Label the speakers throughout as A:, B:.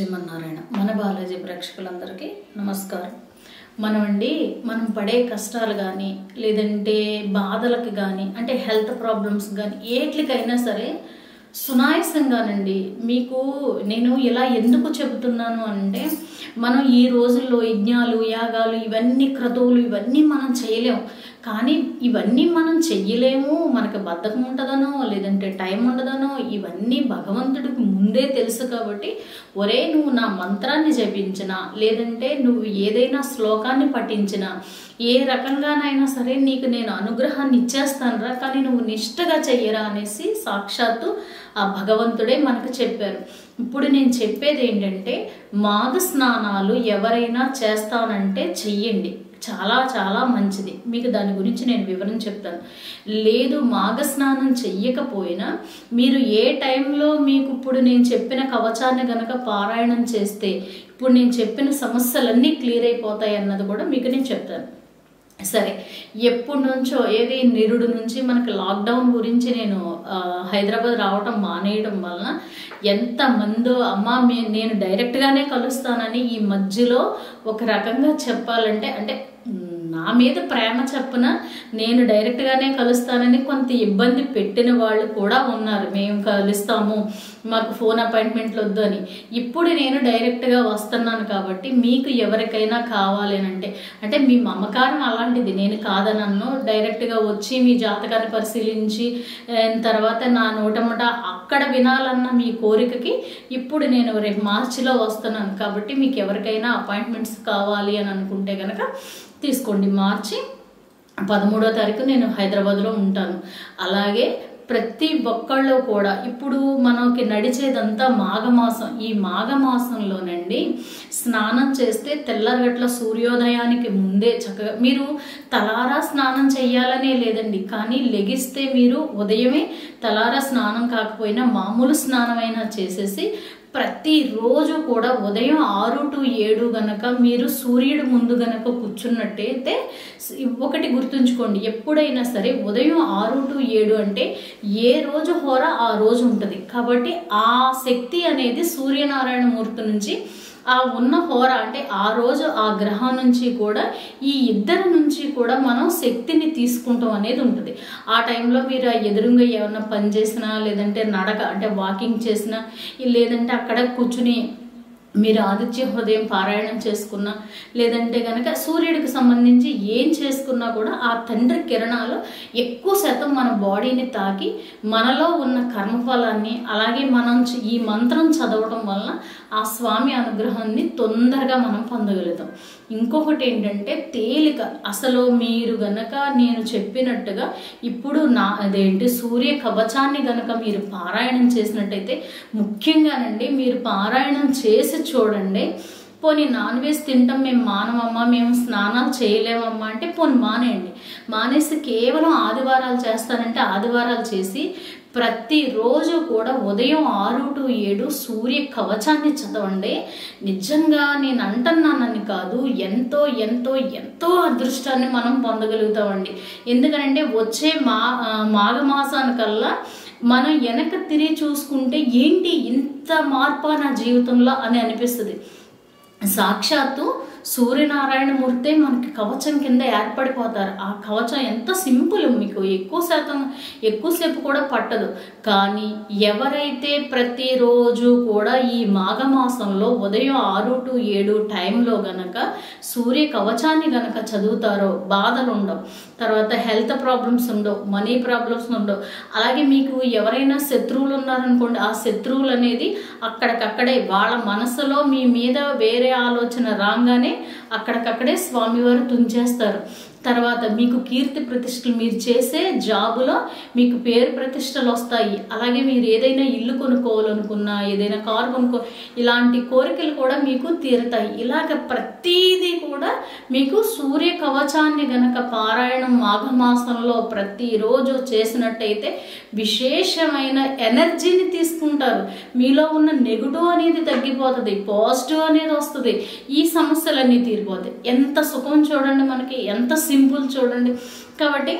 A: శ్రీమన్నారాయణ. మన బాలాజీ ప్రేక్షకులందరికీ నమస్కారం. మనమండి మనం పడే కష్టాలు కానీ లేదంటే బాధలకు కానీ అంటే హెల్త్ ప్రాబ్లమ్స్ కానీ ఏట్లకైనా సరే సునాయసంగానండి మీకు నేను ఇలా ఎందుకు చెబుతున్నాను అంటే మనం ఈ రోజుల్లో యజ్ఞాలు యాగాలు ఇవన్నీ క్రతువులు ఇవన్నీ మనం చేయలేము కానీ ఇవన్నీ మనం చెయ్యలేము. మనకు బద్ధకం ఉంటుందనో లేదంటే టైం ఉండదనో ఇవన్నీ భగవంతుడికి ముందే తెలుసు కాబట్టి ఒరే నువ్వు నా మంత్రాన్ని జపించినా లేదంటే నువ్వు ఏదైనా శ్లోకాన్ని పఠించినా ఏ రకంగానైనా సరే నీకు నేను అనుగ్రహాన్ని ఇచ్చేస్తానురా కానీ నువ్వు నిష్టగా చెయ్యరా అనేసి సాక్షాత్తు ఆ భగవంతుడే మనకు చెప్పారు. ఇప్పుడు నేను చెప్పేది ఏంటంటే మాఘ స్నానాలు ఎవరైనా చేస్తానంటే చెయ్యండి. చాలా చాలా మంచిది. మీకు దాని గురించి నేను వివరణ చెప్తాను. లేదు మాఘస్నానం చెయ్యకపోయినా మీరు ఏ టైంలో మీకు ఇప్పుడు నేను చెప్పిన కవచాన్ని గనక పారాయణం చేస్తే ఇప్పుడు నేను చెప్పిన సమస్యలన్నీ క్లియర్ అయిపోతాయి అన్నది కూడా మీకు నేను చెప్తాను. సరే ఎప్పటి నుంచో ఏది నిరుడు నుంచి మనకు లాక్డౌన్ గురించి నేను హైదరాబాద్ రావటం మానేయడం వలన ఎంతమందో అమ్మ మే నేను డైరెక్ట్గానే కలుస్తానని ఈ మధ్యలో ఒక రకంగా చెప్పాలంటే అంటే నా మీద ప్రేమ చెప్పన నేను డైరెక్ట్గానే కలుస్తానని కొంత ఇబ్బంది పెట్టిన వాళ్ళు కూడా ఉన్నారు. మేము కలుస్తాము. మాకు ఫోన్ అపాయింట్మెంట్లు వద్దు అని. ఇప్పుడు నేను డైరెక్ట్గా వస్తున్నాను కాబట్టి మీకు ఎవరికైనా కావాలి అంటే అంటే మీ మమకారం అలాంటిది. నేను కాదనన్ను డైరెక్ట్గా వచ్చి మీ జాతకాన్ని పరిశీలించి తర్వాత నా నోటముట అక్కడ వినాలన్న మీ కోరికకి ఇప్పుడు నేను రేపు మార్చిలో వస్తున్నాను. కాబట్టి మీకు ఎవరికైనా అపాయింట్మెంట్స్ కావాలి అని అనుకుంటే కనుక తీసుకోండి. మార్చి పదమూడో తారీఖు నేను హైదరాబాద్లో ఉంటాను. అలాగే ప్రతి ఒక్కళ్ళు కూడా ఇప్పుడు మనకి నడిచేదంతా మాఘమాసం. ఈ మాఘమాసంలోనండి స్నానం చేస్తే తెల్లరగట్ల సూర్యోదయానికి ముందే చక్కగా మీరు తలారా స్నానం చేయాలనే లేదండి. కానీ లెగిస్తే మీరు ఉదయమే తలారా స్నానం కాకపోయినా మామూలు స్నానమైనా చేసేసి ప్రతిరోజు కూడా ఉదయం ఆరు టు ఏడు గనక మీరు సూర్యుడు ముందు గనక కూర్చున్నట్టయితే ఒకటి గుర్తుంచుకోండి. ఎప్పుడైనా సరే ఉదయం ఆరు టు ఏడు అంటే ఏ రోజు హోర ఆ రోజు ఉంటుంది. కాబట్టి ఆ శక్తి అనేది సూర్యనారాయణ మూర్తి నుంచి ఆ ఉన్న హోర అంటే ఆ రోజు ఆ గ్రహం నుంచి కూడా ఈ ఇద్దరి నుంచి కూడా మనం శక్తిని తీసుకుంటాం అనేది ఉంటుంది. ఆ టైంలో మీరు ఆ ఎదురుగా ఏమన్నా పని చేసినా లేదంటే నడక అంటే వాకింగ్ చేసినా లేదంటే అక్కడ కూర్చుని మీరు ఆదిత్య హృదయం పారాయణం చేసుకున్నా లేదంటే కనుక సూర్యుడికి సంబంధించి ఏం చేసుకున్నా కూడా ఆ తండ్రి కిరణాలు ఎక్కువ శాతం మన బాడీని తాకి మనలో ఉన్న కర్మఫలాన్ని అలాగే మనం ఈ మంత్రం చదవటం వలన ఆ స్వామి అనుగ్రహాన్ని తొందరగా మనం పొందగలుగుతాం. ఇంకొకటి ఏంటంటే తేలిక. అసలు మీరు గనక నేను చెప్పినట్టుగా ఇప్పుడు నా అదేంటి సూర్య కవచాన్ని గనక మీరు పారాయణం చేసినట్టయితే ముఖ్యంగానండి మీరు పారాయణం చేసి చూడండి. పోనీ నాన్ వెజ్ తింటాం మేము మానమమ్మా మేము స్నానాలు చేయలేమమ్మా అంటే పోనీ మానేయండి. మానేసి కేవలం ఆదివారాలు చేస్తానంటే ఆదివారాలు చేసి ప్రతిరోజు కూడా ఉదయం ఆరు టు ఏడు సూర్య కవచాన్ని చదవండి. నిజంగా నేను అంటున్నానని కాదు ఎంతో ఎంతో ఎంతో అదృష్టాన్ని మనం పొందగలుగుతామండి. ఎందుకంటే వచ్చే మా మాఘమాసానికల్లా మనం వెనక తిరిగి చూసుకుంటే ఏంటి ఇంత మార్పా నా జీవితంలో అని అనిపిస్తుంది. సాక్షాత్తు సూర్యనారాయణమూర్తే మనకి కవచం కింద ఏర్పడిపోతారు. ఆ కవచం ఎంత సింపుల్ మీకు. ఎక్కువ శాతం ఎక్కువసేపు కూడా పట్టదు. కానీ ఎవరైతే ప్రతిరోజు కూడా ఈ మాఘమాసంలో ఉదయం ఆరు టు ఏడు టైంలో గనక సూర్య కవచాన్ని గనక చదువుతారో బాధలు ఉండవు తర్వాత హెల్త్ ప్రాబ్లమ్స్ ఉండవు మనీ ప్రాబ్లమ్స్ ఉండవు. అలాగే మీకు ఎవరైనా శత్రువులు ఉన్నారనుకోండి ఆ శత్రువులు అనేది అక్కడికక్కడే వాళ్ళ మనసులో మీ మీద వేరే ఆలోచన రాగానే అక్కడికక్కడే స్వామివారు తుంచేస్తారు. తర్వాత మీకు కీర్తి ప్రతిష్టలు మీరు చేసే జాబులో మీకు పేరు ప్రతిష్టలు వస్తాయి. అలాగే మీరు ఏదైనా ఇల్లు కొనుక్కోవాలనుకున్నా ఏదైనా కారు కొనుక్కో ఇలాంటి కోరికలు కూడా మీకు తీరుతాయి. ఇలాగ ప్రతీది కూడా మీకు సూర్య కవచాన్ని గనక పారాయణం మాఘమాసంలో ప్రతిరోజు చేసినట్టయితే విశేషమైన ఎనర్జీని తీసుకుంటారు. మీలో ఉన్న నెగిటివ్ అనేది తగ్గిపోతుంది పాజిటివ్ అనేది వస్తుంది. ఈ సమస్యలన్నీ తీరిపోతాయి. ఎంత సుఖం చూడండి మనకి ఎంత సింపుల్ చూడండి. కాబట్టి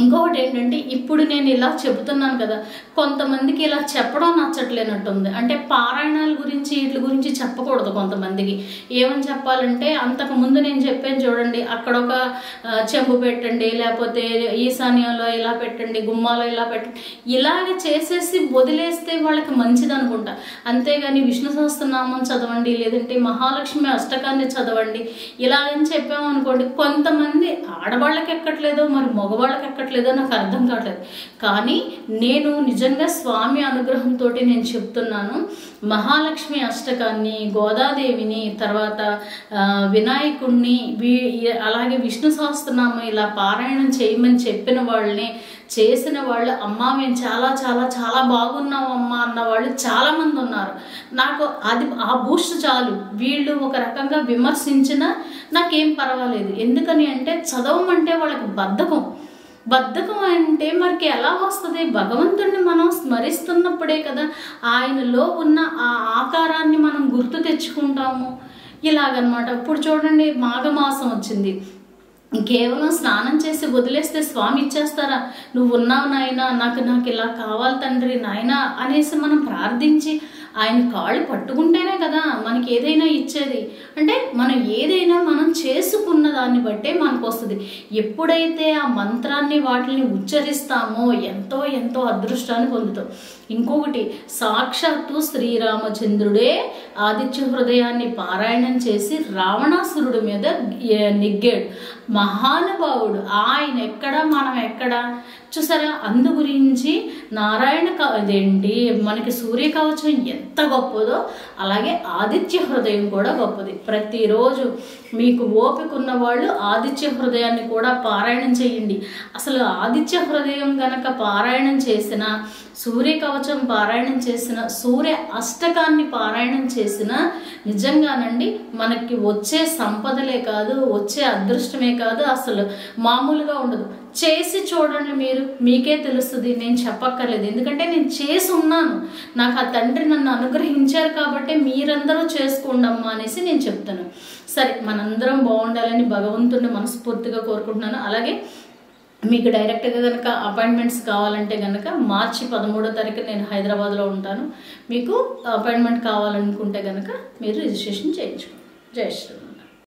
A: ఇంకొకటి ఏంటంటే ఇప్పుడు నేను ఇలా చెబుతున్నాను కదా కొంతమందికి ఇలా చెప్పడం నచ్చట్లేనట్టుంది. అంటే పారాయణాల గురించి వీటి గురించి చెప్పకూడదు కొంతమందికి. ఏమని చెప్పాలంటే అంతకు ముందు నేను చెప్పాను చూడండి అక్కడ ఒక చెంబు పెట్టండి లేకపోతే ఈశాన్యంలో ఇలా పెట్టండి గుమ్మాలో ఇలా పెట్టండి. ఇలాగ చేసేసి వదిలేస్తే వాళ్ళకి మంచిది అనుకుంటా అంతేగాని విష్ణు సహస్రనామం చదవండి లేదంటే మహాలక్ష్మి అష్టకాన్ని చదవండి. ఇలాగని చెప్పామనుకోండి కొంతమంది ఆడవాళ్ళకి ఎక్కట్లేదో మరి మగవాళ్ళకి ఎక్కట్లేదో నాకు అర్థం కావట్లేదు. కానీ నేను నిజంగా స్వామి అనుగ్రహంతో నేను చెప్తున్నాను మహాలక్ష్మి అష్టకాన్ని గోదాదేవిని తర్వాత వినాయకుణ్ణి అలాగే విష్ణు సహస్రనామం ఇలా పారాయణం చేయమని చెప్పిన వాళ్ళని చేసిన వాళ్ళు అమ్మా మేము చాలా చాలా చాలా బాగున్నాం అమ్మా అన్న వాళ్ళు చాలా మంది ఉన్నారు. నాకు అది ఆ బూస్ట్ చాలు. వీళ్ళు ఒక రకంగా విమర్శించినా నాకేం పర్వాలేదు. ఎందుకని అంటే చదవమంటే వాళ్ళకి బద్ధకం. బద్ధకం అంటే మనకి ఎలా వస్తుంది? భగవంతుడిని మనం స్మరిస్తున్నప్పుడే కదా ఆయనలో ఉన్న ఆ ఆకారాన్ని మనం గుర్తు తెచ్చుకుంటాము. ఇలాగనమాట. ఇప్పుడు చూడండి మాఘమాసం వచ్చింది. కేవలం స్నానం చేసి వదిలేస్తే స్వామి ఇచ్చేస్తారా? నువ్వు ఉన్నావు నాయన నాకు నాకు ఇలా కావాలి తండ్రి నాయనా అనేసి మనం ప్రార్థించి ఆయన కాళ్ళు పట్టుకుంటేనే కదా మనకి ఏదైనా ఇచ్చేది. అంటే మనం ఏదైనా మనం చేసుకున్న దాన్ని బట్టే మనకు వస్తుంది. ఎప్పుడైతే ఆ మంత్రాన్ని వాటిని ఉచ్చరిస్తామో ఎంతో ఎంతో అదృష్టాన్ని పొందుతాం. ఇంకొకటి సాక్షాత్తు శ్రీరామచంద్రుడే ఆదిత్య హృదయాన్ని పారాయణం చేసి రావణాసురుడి మీద నెగ్గాడు. మహానుభావుడు ఆయన ఎక్కడ మనం ఎక్కడ? చూసారా? అందు గురించి నారాయణ క మనకి సూర్య కవచం ఎంత ఎంత గొప్పదో అలాగే ఆదిత్య హృదయం కూడా గొప్పది. ప్రతిరోజు మీకు ఓపిక ఉన్న వాళ్ళు ఆదిత్య హృదయాన్ని కూడా పారాయణం చేయండి. అసలు ఆదిత్య హృదయం గనక పారాయణం చేసిన సూర్య కవచం పారాయణం చేసిన సూర్య అష్టకాన్ని పారాయణం చేసిన నిజంగానండి మనకి వచ్చే సంపదలే కాదు వచ్చే అదృష్టమే కాదు అసలు మామూలుగా ఉండదు. చేసి చూడండి మీరు మీకే తెలుస్తుంది నేను చెప్పక్కర్లేదు. ఎందుకంటే నేను చేసి ఉన్నాను. నాకు ఆ తండ్రి నన్ను అనుగ్రహించారు కాబట్టి మీరందరూ చేసుకోండి అమ్మా అనేసి నేను చెప్తాను. సరే మనందరం బాగుండాలని భగవంతుడిని మనస్ఫూర్తిగా కోరుకుంటున్నాను. అలాగే మీకు డైరెక్ట్గా కనుక అపాయింట్మెంట్స్ కావాలంటే కనుక మార్చి పదమూడో తారీఖు నేను హైదరాబాద్లో ఉంటాను. మీకు అపాయింట్మెంట్ కావాలనుకుంటే కనుక మీరు రిజిస్ట్రేషన్ చేయించుకోండి. జై శ్రీ